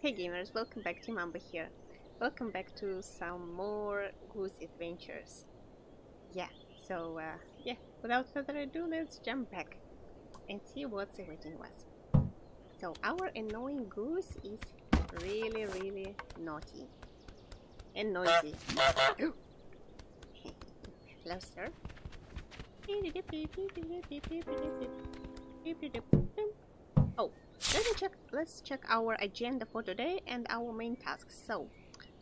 Hey gamers, welcome back TeaMamba here. Welcome back to some more Goose Adventures. Yeah, so uh, yeah, without further ado, let's jump back and see what's awaiting us. So our annoying goose is really, really naughty and noisy. Hello, sir. Oh, let's check. Let's check our agenda for today and our main tasks. So,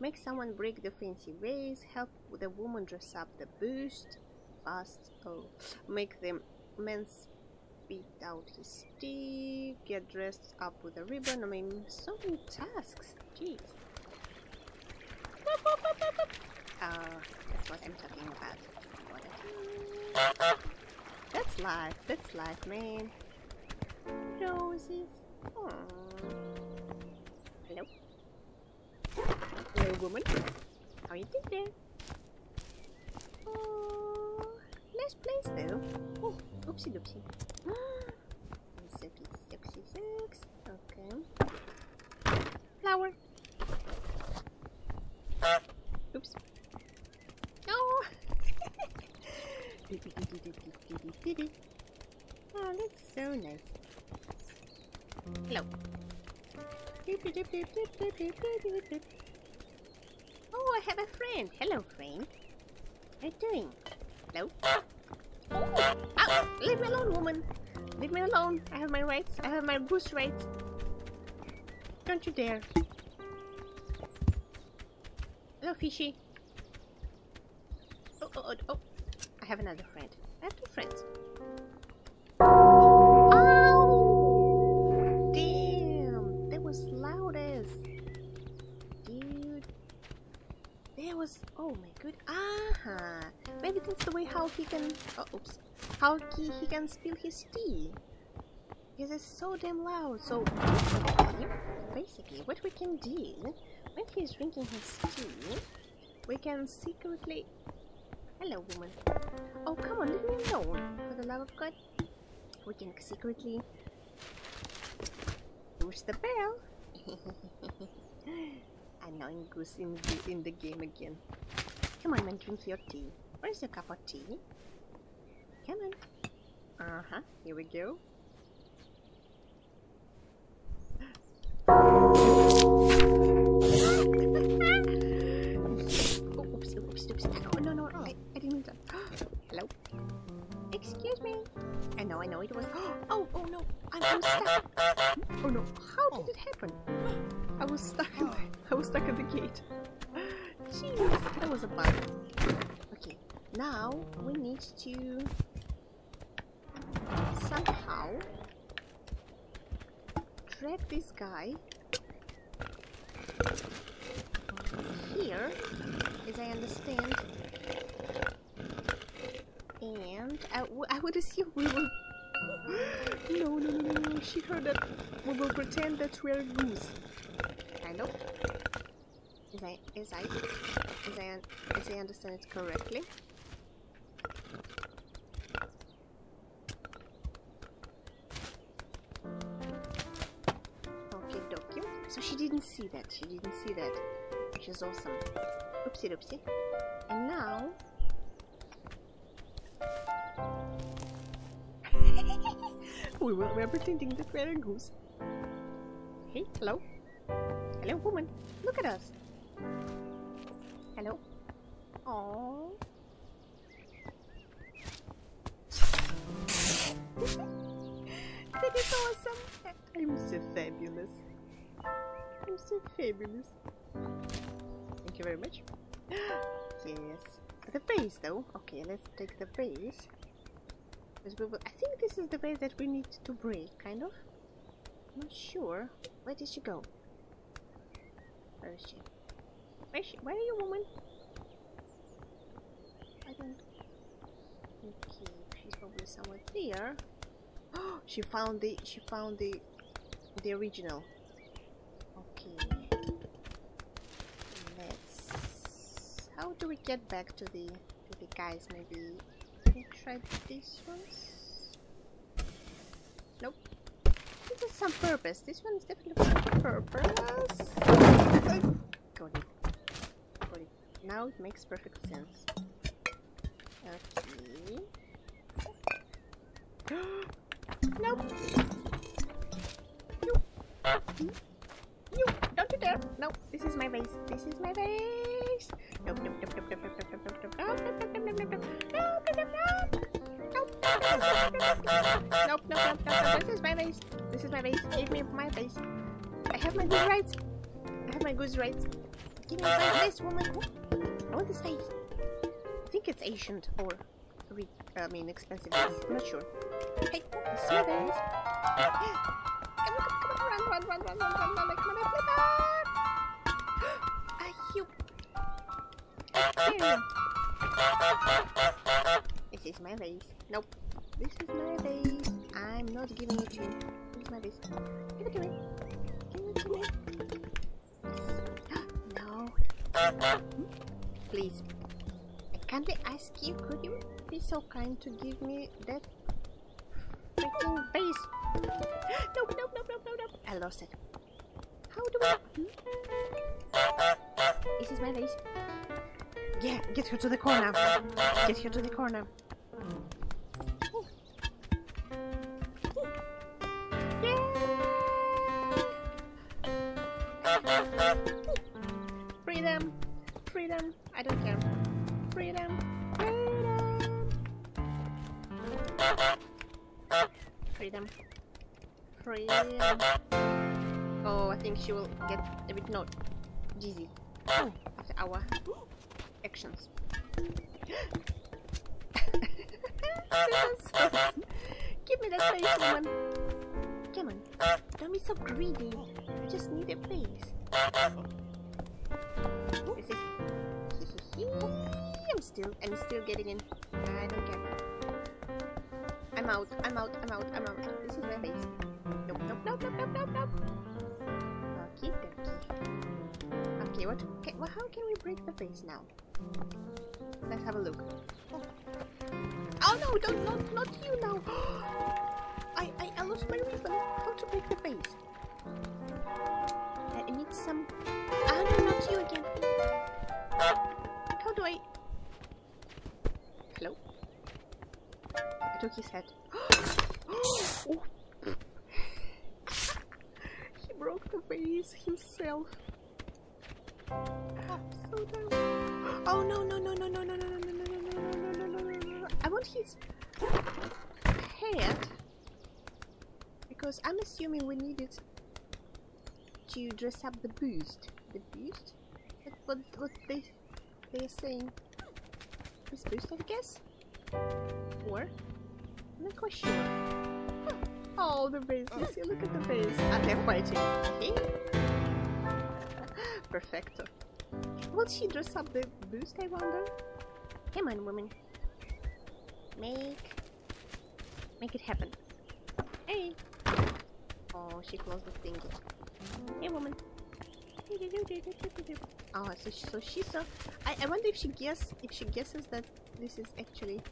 make someone break the fancy vase, help the woman dress up the boost, fast. Oh, make the man spit out his tea, get dressed up with a ribbon. I mean, so many tasks. Jeez. Uh, that's what I'm talking about. That's life. That's life, man. Roses. Hello. Hello, woman. How you doing? Oh, nice place though. Oh, oopsie doopsie. Sucky, sucky, sucks. Okay. Flower. Oops. Oh. oh, that's so nice. Hello. Oh, I have a friend. Hello, friend. How are you doing? Hello? Oh, ow, leave me alone, woman. Leave me alone. I have my rights. I have my goose rights. Don't you dare. Hello, fishy. Oh, oh, oh, oh. I have another friend. I have two friends. Oh my good. Ah, maybe that's the way how he can. Oh, oops. How he, he can spill his tea. Because it's so damn loud. So basically, basically, what we can do when he's drinking his tea, we can secretly. Hello, woman. Oh, come on, leave me alone. For the love of God. We can secretly push the bell. Annoying goose in the, in the game again. Come on, man, drink your tea. Where's your cup of tea? Come on. Uh huh. Here we go. Was a bug. Okay, now we need to somehow drag this guy here, as I understand. And I, I would assume we will. No, no, no, no. She heard that we will pretend that we're goose. Kind of. I, as I, as I, as I understand it correctly. Okay, dokie. So she didn't see that. She didn't see that. Which is awesome. Oopsie doopsie. And now. we will, we're pretending that we're a goose. Hey, hello. Hello, woman. Look at us. So fabulous. Thank you very much. yes. The vase though. Okay, let's take the we will I think this is the vase that we need to break, kind of. not sure. Where did she go? Where is she? Where is she? Where are you, woman? I don't Okay, she's probably somewhere there. she found the she found the the original. How do we get back to the to the guys maybe we try these ones? Nope. It has some purpose. This one is definitely for purpose. Got it. Got it. Now it makes perfect sense. Okay. nope. You. You. Don't you dare. No, this is my base. This is my base. Nope, nope, nope, nope, This is my base. This is my base. Give me my base. I have my good rights. I have my good rights. Give me my base, woman. I want this face. I think it's ancient or, I mean, expensive. I'm not sure. Hey, this is my base. Come on, come on, run, run, run, run, run, run, run, like, come on, This is my base. Nope. This is my base. I'm not giving it to you. This is my base. Give it to me. Give it to me. no. Please. Can I ask you, could you be so kind to give me that freaking base? Nope, nope, nope, nope, nope, nope. I lost it. How do I... Hmm? This is my base. Yeah, get her to the corner. Get her to the corner. Freedom! Freedom! I don't care. Freedom! Freedom! Freedom! Freedom! Oh, I think she will get a bit not dizzy oh, after our actions. Give me that face, woman! Come on, don't be so greedy. I just need a face. This is. I'm still. I'm still getting in. I don't care. I'm out. I'm out. I'm out. I'm out. This is my face. Nope. Nope. Nope. Nope. Nope. Nope. Nope. Okay. Okay. Okay. What? Well, how can we break the face now? Let's have a look. Oh, oh no! Don't. Not. Not you now. I, I. I lost my ribbon. How to break the face? I need some. Ah, no, not you again. How do I? Hello? I took his head. oh. he broke the vase himself. Oh no no no no no no no no no no no no no no! I want his head because I'm assuming we need it to dress up the boost. The boost? What, what, what they, they're saying? This boost, I guess? Or? I'm not quite sure. Oh, the base. You see, look at the base. And they're fighting. Perfecto. Will she dress up the boost, I wonder? Come on, woman. Make... Make it happen. Hey! Oh, she closed the thingy. Hey, woman. Oh, so she, so she saw. I, I wonder if she guess if she guesses that this is actually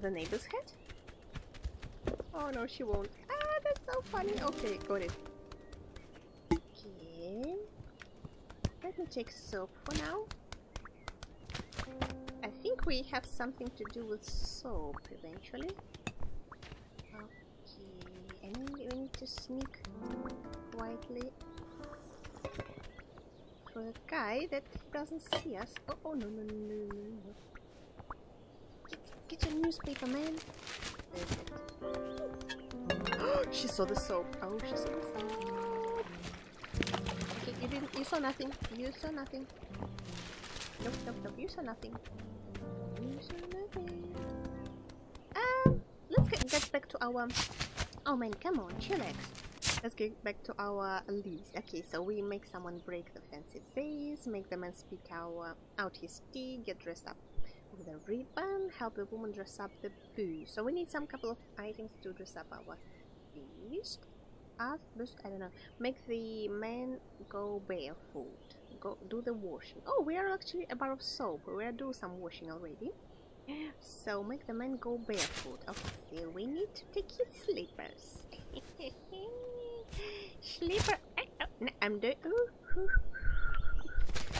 the neighbor's head. Oh no, she won't. Ah, that's so funny. Okay, got it. Okay. Let me take soap for now. I think we have something to do with soap eventually. Okay, and we need to sneak quietly for a guy that doesn't see us. Oh, oh no, no, no, no, no. Get, get your newspaper, man. she saw the soap. Oh, she saw the soap. You saw nothing. You saw nothing. Nope, nope, nope. You saw nothing. You saw nothing. Um, let's get, get back to our. Oh man, come on, chillax. Let's get back to our list. Okay, so we make someone break the fancy vase, make the man spit our, out his tea, get dressed up with a ribbon, help the woman dress up the boost. So we need some couple of items to dress up our beast. Ask boost, I don't know. Make the man go barefoot. Go do the washing. Oh, we are actually a bar of soap. We are doing some washing already. So make the man go barefoot. Okay, we need to take his slippers. Sleeper. I, oh, I'm doing.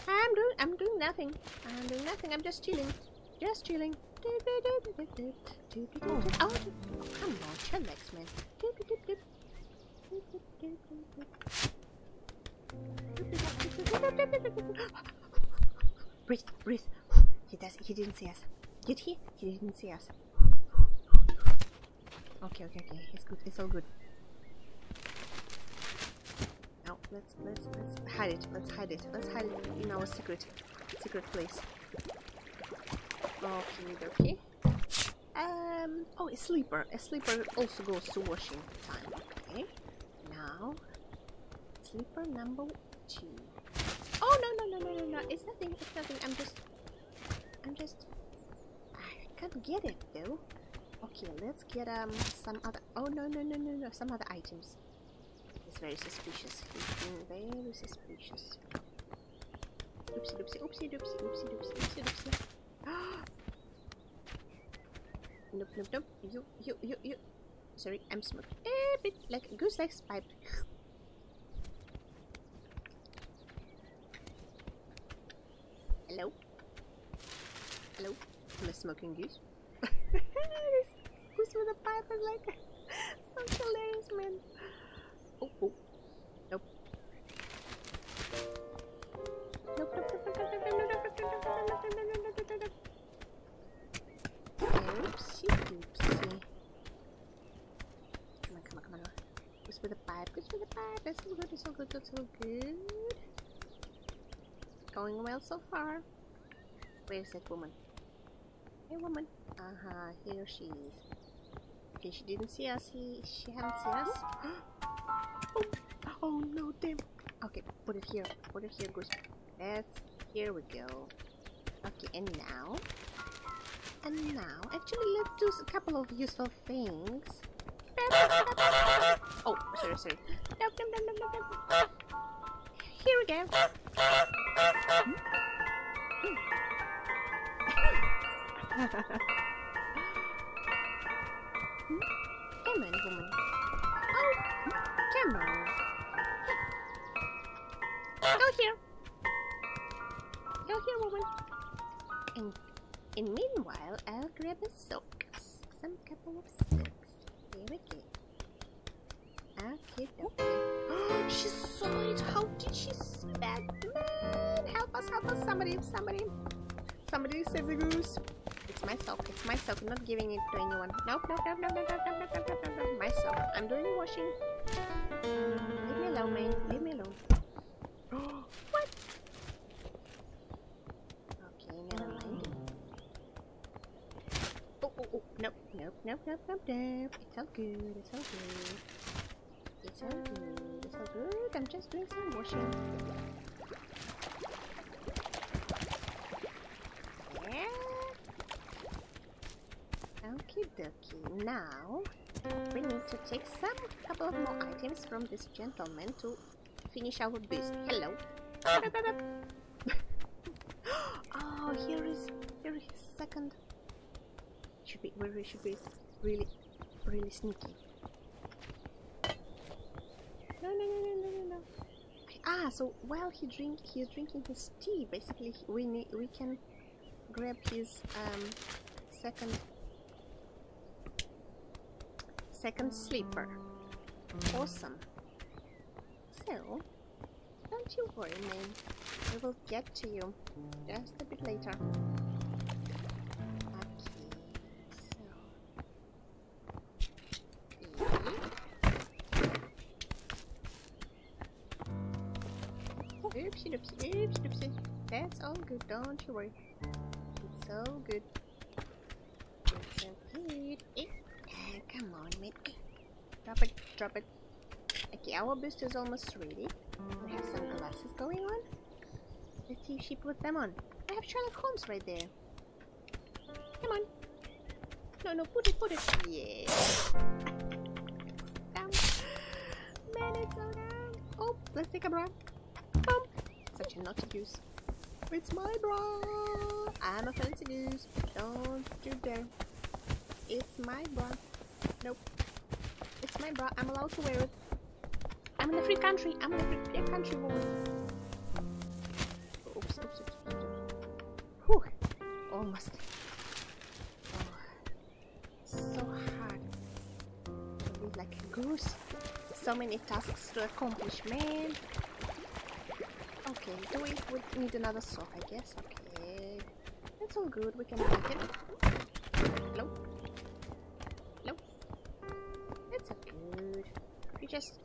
I'm doing. I'm doing nothing. I'm doing nothing. I'm just chilling. Just chilling. Oh, oh come on, chillax, man. Breathe, breathe. He does. He didn't see us. Did he? He didn't see us. Okay, okay, okay. It's good. It's all good. Now let's let's let's hide it. Let's hide it. Let's hide it in our secret secret place. Okay, okay. Um. Oh, a sleeper. A sleeper also goes to washing time. Okay. Now, sleeper number two. Oh no no no no no no! It's nothing. It's nothing. I'm just. I'm just. I can't get it though. Okay, let's get um some other. Oh no no no no no! Some other items. It's very suspicious. Being very suspicious. Oopsie doopsie oopsie doopsie oopsie doopsie oopsie doopsie. nope nope nope. You you you you. Sorry, I'm smoking bit like a goose legs pipe. Hello. Hello. I'm a smoking goose. Goose with a pipe is like so hilarious, man. Oh, oh. All good, that's all good. Going well so far. Where's that woman? Hey woman. Uh-huh, here she is. Okay, she didn't see us. He, she hasn't seen us. oh, oh no, damn. Okay, put it here. Put it here, Goose. That's, here we go. Okay, and now? And now, actually, let's do a couple of useful things. Oh, sorry, sorry. Here we go. Hmm? Hmm? Come on, woman. Oh, come on. Go here. Go here, woman. And, and meanwhile, I'll grab a sock. Some couple of socks. Here we go. Okay, okay. She saw it. How did she see? Man, help us, help us. Somebody, somebody. Somebody save the goose. It's myself. It's myself. I'm not giving it to anyone. Nope, nope, nope, nope, nope, nope, nope, nope, nope, nope. Myself. I'm doing washing. Leave me alone, man. Leave me alone. what? Okay, never mind. Oh, oh, oh. Nope, nope, nope, nope, nope, nope. It's all good. It's all good. It's all good. All good. I'm just doing some washing. Yeah. Okie dokie. Now, we need to take some couple of more items from this gentleman to finish our business. Hello. Ah. oh, here is here is his second. Should be we should be really really sneaky. No no no no no no no. Ah, so while he drink he's drinking his tea. Basically, we need we can grab his um second second sleeper. Awesome. So, don't you worry, man. We will get to you just a bit later. Don't you worry. It's so good. It's so good. Eh, ah, come on, man. Eh. Drop it, drop it. Okay, our boost is almost ready. We have some glasses going on. Let's see if she put them on. I have Sherlock Holmes right there. Come on. No, no, put it, put it. Yeah. Man, it's so down. Oh, let's take a bra. Boom. Such a naughty. It's my bra. I'm a fancy goose. Don't you dare. It's my bra. Nope. It's my bra. I'm allowed to wear it. I'm in a free country. I'm in a free, country, woman. Oops, oops, oops, oops, oops. Whew. Almost. Oh. So hard. To like a goose. So many tasks to accomplish, man. Okay, do we, we need another sock, I guess? Okay. That's all good, we can make it. Nope. Nope. That's all good. You just...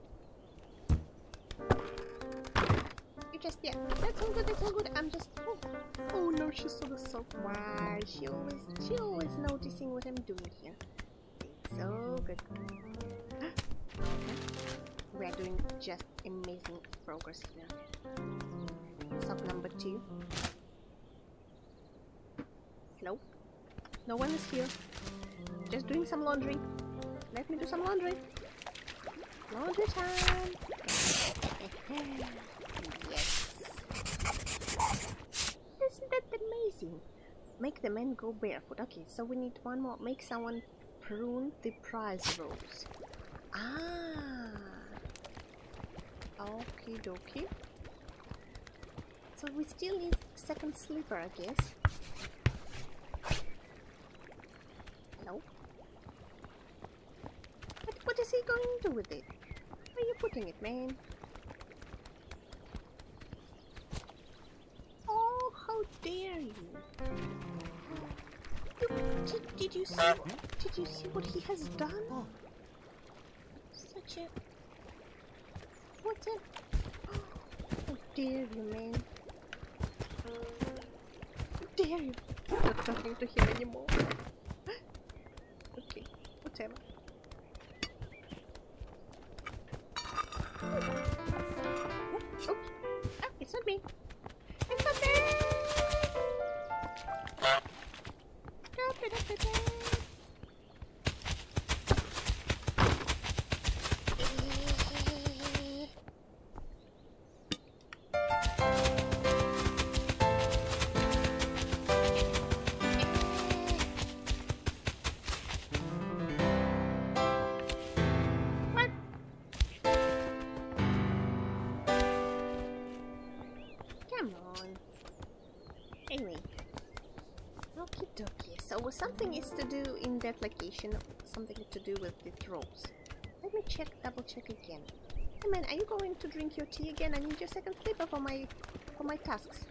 You just, yeah, that's all good, that's all good. I'm just... Oh, oh no, she saw the sock. Why? She always, she always noticing what I'm doing here. So good. We're doing just amazing progress here. Number two. Hello? No one is here. Just doing some laundry. Let me do some laundry. Laundry time. yes. Isn't that amazing? Make the men go barefoot. Okay, so we need one more. Make someone prune the prize rose. Ah. Okie dokie. So we still need second sleeper, I guess. Nope. What, what is he going to do with it? Where are you putting it, man? Oh, how dare you! you did, did you see? Mm-hmm. Did you see what he has done? Oh. Such a what a how dare you, man! Dare you! Not talking to him anymore. okay, whatever. So something is to do in that location. Something to do with the ropes. Let me check, double check again. Hey man, are you going to drink your tea again? I need your second slipper for my for my tasks.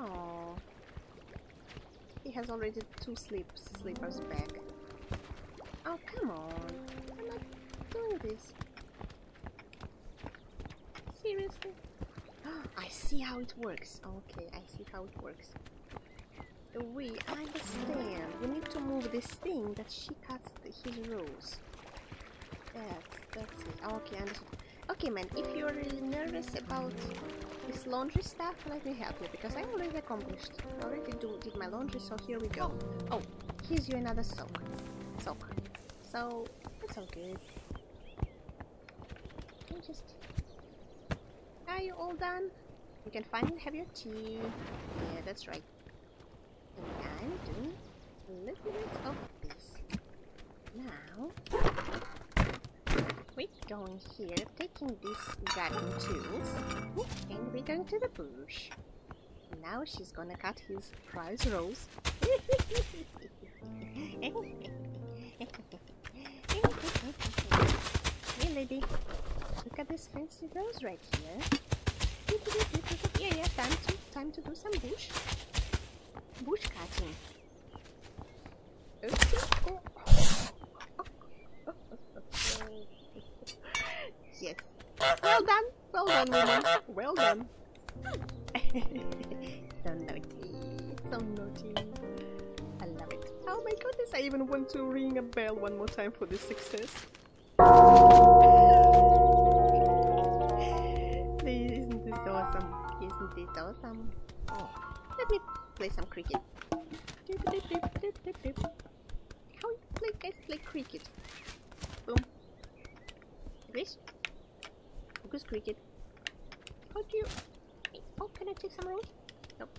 Oh. He has already two sleep sleepers back. Oh come on. I'm not doing this. Seriously? I see how it works. Okay, I see how it works. We understand. We need to move this thing that she cuts his rows. That's that's it. Ah, okay, understood. Okay, man. If you're really nervous about this laundry stuff, let me help you because I already accomplished. I already do, did my laundry, so here we go. Oh, here's you another soak. Soak. So it's all good. Can you just are you all done? You can finally have your tea. Yeah, that's right. I'm doing a little bit of this. Now, we're going here, taking these garden tools, and we're going to the bush. Now she's gonna cut his prize rose. hey, lady. Look at this fancy rose right here. Yeah, yeah, time to time to do some bush bush cutting. Yes. Well done. Well done, woman. Well done. so naughty. So naughty. I love it. Oh my goodness, I even want to ring a bell one more time for this success. Isn't this awesome? Isn't this awesome? Oh, play some cricket. How you play guys play cricket? Boom. This? Focus cricket. How do you... Oh, can I take some rolls? Nope.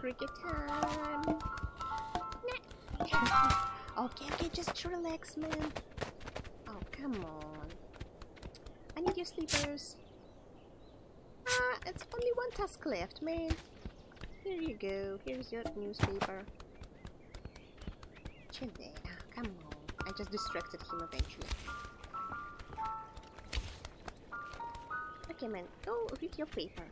Cricket time! Nah. okay, okay, just relax, man. Oh, come on. I need your sleepers. It's only one task left, man. Here you go. Here's your newspaper. Come on. I just distracted him eventually. Okay, man. Go read your paper.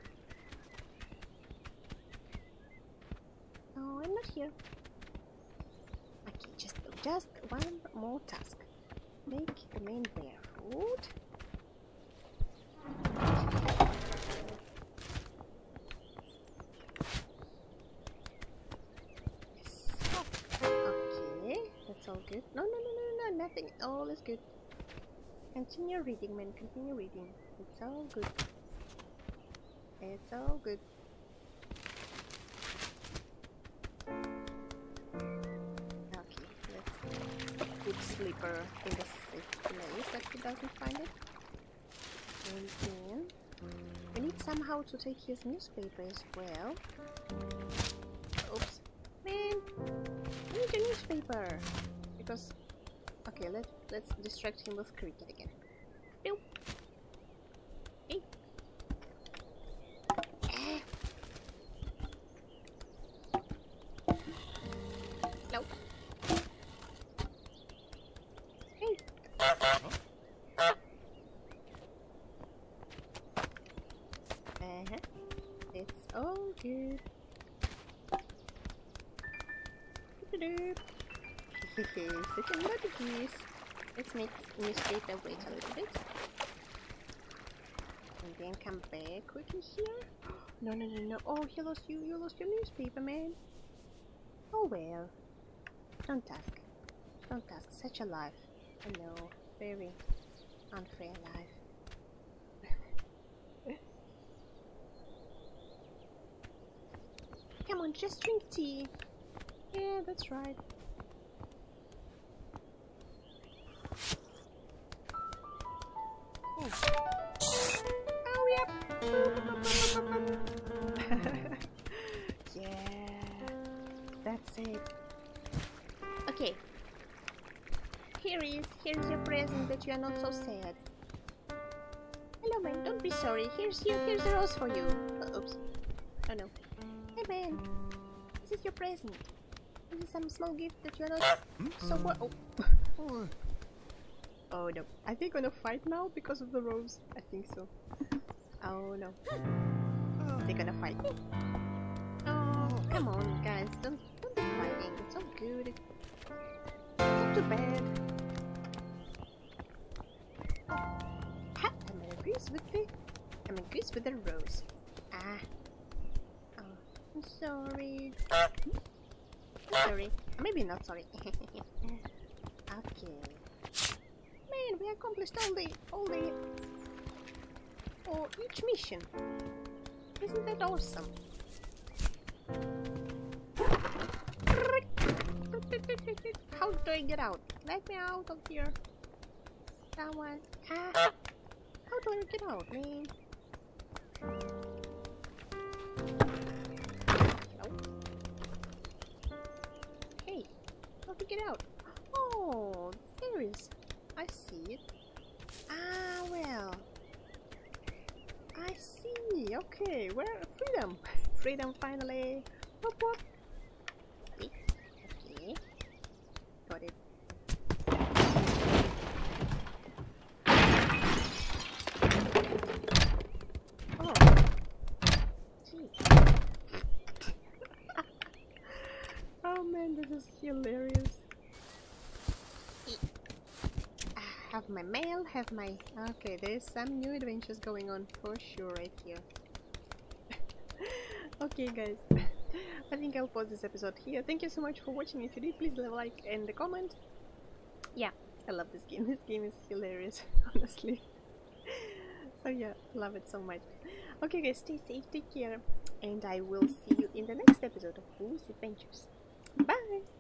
No, I'm not here. Okay, just just one more task. Make the man bear food. Nothing. All is good. Continue reading, man. Continue reading. It's all good. It's all good. Okay, let's put sleeper in the safe place that he doesn't find it. And then we need somehow to take his newspaper as well. Oops. Man! I need a newspaper! Because okay, let let's distract him with cricket again. Nope. Hey. Eh. Nope. Hey. Uh-huh. It's all good. Doop-a-doop. Such a naughty geese. Let's make newspaper wait a little bit. And then come back quickly here. No, no, no, no. Oh, he lost you. You lost your newspaper, man. Oh well. Don't ask. Don't ask. Such a life. I know. Very unfair life. Come on, just drink tea. Yeah, that's right. Yeah, that's it. Okay. Here is, here's your present that you are not so sad. Hello man, don't be sorry. Here's you, here's a rose for you. Uh, oops. Oh no. Hey man, this is your present. This is some small gift that you are not so what? Oh. oh no. I think we're gonna fight now because of the rose. I think so. Oh no. They're gonna fight. Oh, come on guys. Don't, don't be fighting. It's all good. It's not too bad. Oh. Ha! I'm gonna grease with the... I'm gonna grease with the rose. Ah. Oh, I'm sorry. I'm sorry. Maybe not sorry. okay. Man, we accomplished all the all the or each mission. Isn't that awesome? How do I get out? Let me out of here. Someone. Ah. How do I get out, man? Hello? Hey, how to get out? Oh, there is. I see it. Ah, well. I see. Okay, we're freedom. freedom finally. Whoop whoop. Okay. okay. Got it. Oh. Gee. oh man, this is hilarious. Ah, Have my mail, have my... Okay, there's some new adventures going on for sure right here. okay guys, I think I'll pause this episode here. Thank you so much for watching. If you did, please leave a like and a comment. Yeah, I love this game. This game is hilarious, honestly. so yeah, love it so much. Okay guys, stay safe, take care, and I will see you in the next episode of Fool's Adventures. Bye!